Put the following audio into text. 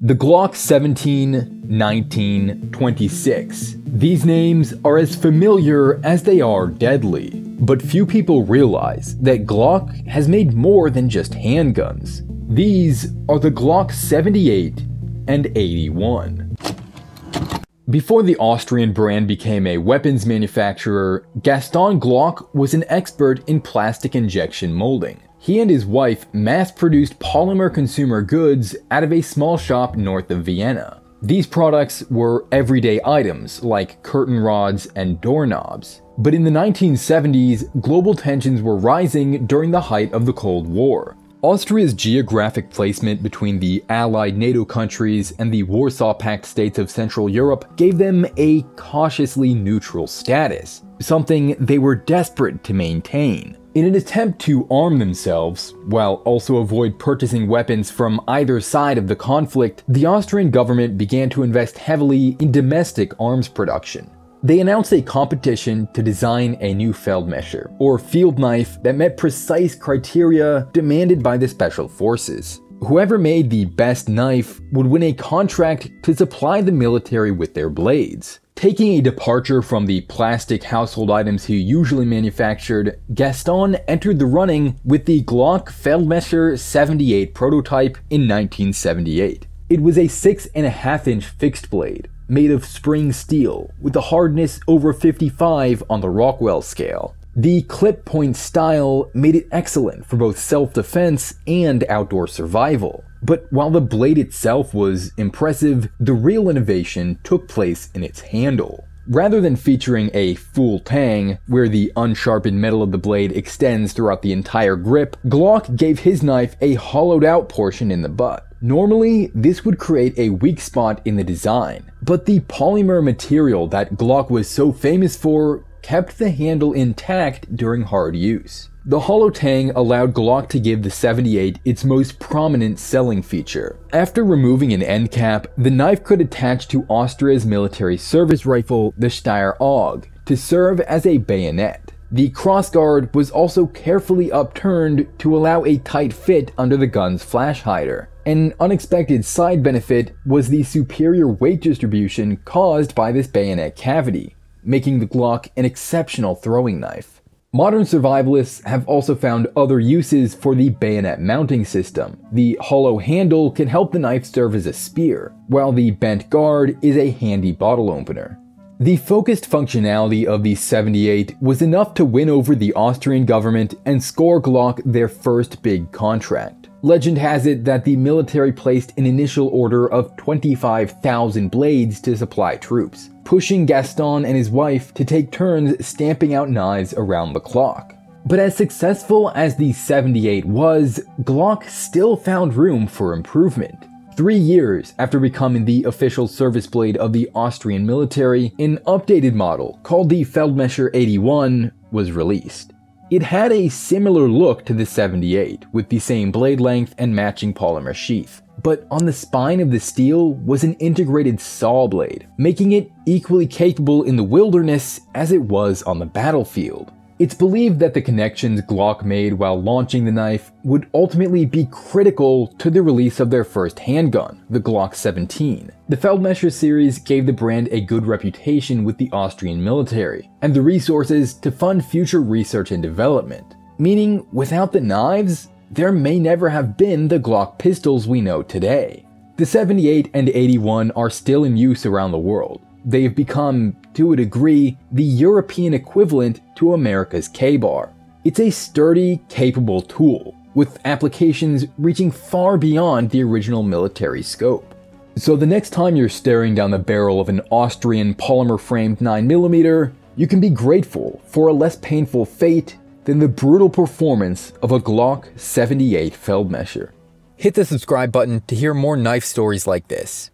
The Glock 17, 19, 26. These names are as familiar as they are deadly, but few people realize that Glock has made more than just handguns. These are the Glock 78 and 81. Before the Austrian brand became a weapons manufacturer, Gaston Glock was an expert in plastic injection molding. He and his wife mass produced polymer consumer goods out of a small shop north of Vienna. These products were everyday items like curtain rods and doorknobs. But in the 1970s, global tensions were rising during the height of the Cold War. Austria's geographic placement between the Allied NATO countries and the Warsaw Pact states of Central Europe gave them a cautiously neutral status, something they were desperate to maintain. In an attempt to arm themselves, while also avoid purchasing weapons from either side of the conflict, the Austrian government began to invest heavily in domestic arms production. They announced a competition to design a new Feldmesser, or field knife that met precise criteria demanded by the special forces. Whoever made the best knife would win a contract to supply the military with their blades. Taking a departure from the plastic household items he usually manufactured, Gaston entered the running with the Glock Feldmesser 78 prototype in 1978. It was a 6.5 inch fixed blade, made of spring steel, with a hardness over 55 on the Rockwell scale. The clip point style made it excellent for both self defense and outdoor survival. But while the blade itself was impressive, the real innovation took place in its handle. Rather than featuring a full tang, where the unsharpened metal of the blade extends throughout the entire grip, Glock gave his knife a hollowed out portion in the butt. Normally, this would create a weak spot in the design, but the polymer material that Glock was so famous for kept the handle intact during hard use. The hollow tang allowed Glock to give the 78 its most prominent selling feature. After removing an end cap, the knife could attach to Austria's military service rifle, the Steyr AUG, to serve as a bayonet. The crossguard was also carefully upturned to allow a tight fit under the gun's flash hider. An unexpected side benefit was the superior weight distribution caused by this bayonet cavity, making the Glock an exceptional throwing knife. Modern survivalists have also found other uses for the bayonet mounting system. The hollow handle can help the knife serve as a spear, while the bent guard is a handy bottle opener. The focused functionality of the 78 was enough to win over the Austrian government and score Glock their first big contract. Legend has it that the military placed an initial order of 25,000 blades to supply troops pushing Gaston and his wife to take turns stamping out knives around the clock. But as successful as the 78 was, Glock still found room for improvement. Three years after becoming the official service blade of the Austrian military, an updated model called the Feldmesser 81 was released. It had a similar look to the 78, with the same blade length and matching polymer sheath but on the spine of the steel was an integrated saw blade, making it equally capable in the wilderness as it was on the battlefield. It's believed that the connections Glock made while launching the knife would ultimately be critical to the release of their first handgun, the Glock 17. The Feldmesser series gave the brand a good reputation with the Austrian military, and the resources to fund future research and development. Meaning, without the knives, there may never have been the Glock pistols we know today. The 78 and 81 are still in use around the world. They've become, to a degree, the European equivalent to America's Ka-Bar. It's a sturdy, capable tool, with applications reaching far beyond the original military scope. So the next time you're staring down the barrel of an Austrian polymer-framed 9mm, you can be grateful for a less painful fate than the brutal performance of a Glock 78 Feldmesser. Hit the subscribe button to hear more knife stories like this.